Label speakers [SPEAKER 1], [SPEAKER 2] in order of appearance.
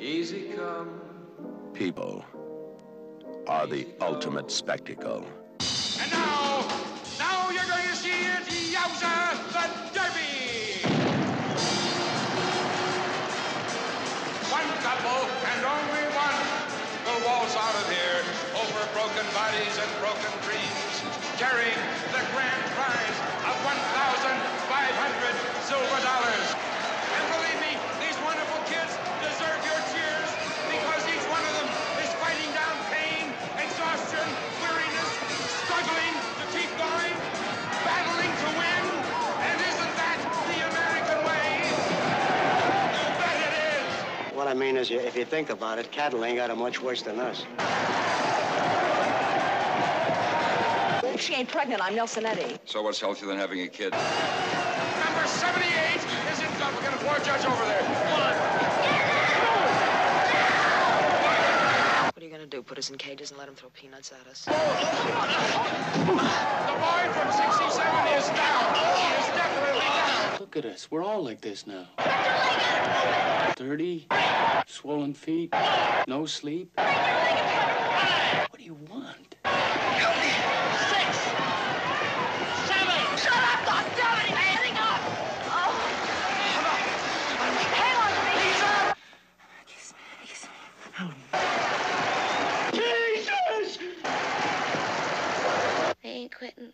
[SPEAKER 1] Easy come.
[SPEAKER 2] People are the ultimate spectacle.
[SPEAKER 3] And now, now you're going to see it, Yowza, the Derby! One couple, and only one, will waltz out of here over broken bodies and broken dreams, carrying the grand prize of 1,500
[SPEAKER 4] I mean is, if you think about it, cattle ain't got it much worse than us.
[SPEAKER 5] If she ain't pregnant, I'm Nelson Eddy.
[SPEAKER 1] So what's healthier than having a kid? Number
[SPEAKER 3] 78 is in front. We're going to floor judge over there.
[SPEAKER 6] What are you gonna do? Put us in cages and let them throw peanuts at us? Oh, oh, oh,
[SPEAKER 7] at us. We're all like this now. Dirty, swollen feet, no sleep. What do you want? Count me.
[SPEAKER 5] Six. Seven. Shut up, God damn it! He's getting up. Oh. Come on. Hang on to me. Lisa. Kiss me, kiss me. Hold me. Jesus!
[SPEAKER 8] They ain't quitting.